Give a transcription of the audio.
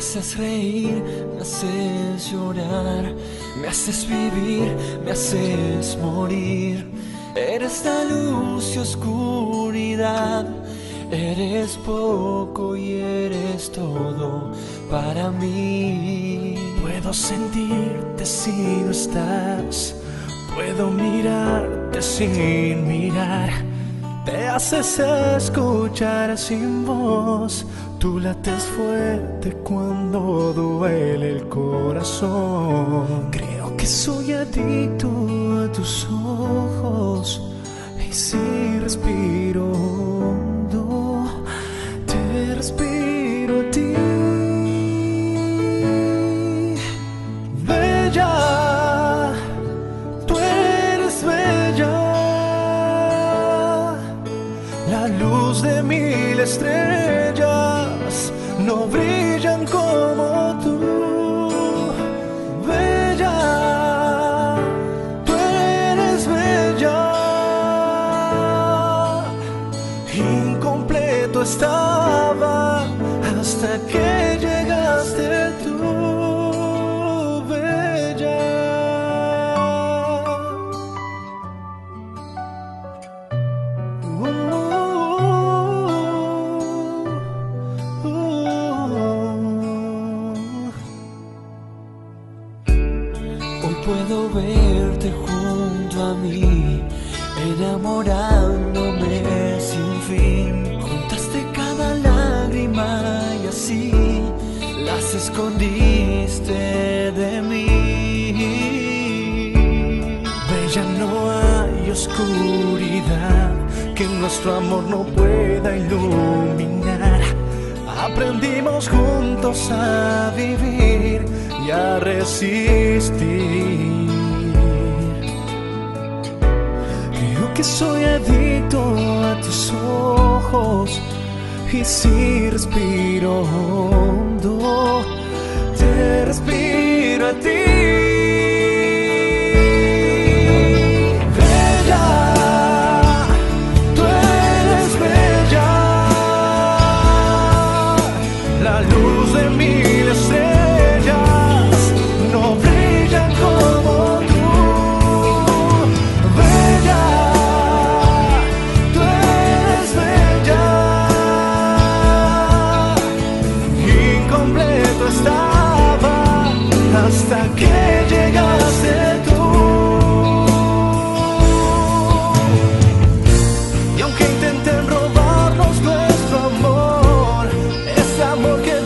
Me haces reír, me haces llorar, me haces vivir, me haces morir. Eres la luz y oscuridad, eres poco y eres todo para mí. Puedo sentirte si no estás, puedo mirarte sin mirar. Te haces escuchar sin voz, tú lates fuerte cuando duele el corazón. Creo que soy adicto a tus ojos y si respiro hondo, te respiro a ti. Bella, tú eres bella, la luz de mil estrellas estaba hasta que llegaste tú, bella. Uh, uh. Hoy puedo verte junto a mí, enamorándome sin fin. Las escondiste de mí. Bella, no hay oscuridad que nuestro amor no pueda iluminar. Aprendimos juntos a vivir y a resistir. Creo que soy adicto a tus ojos y si respiro hondo, te respiro a ti. amor que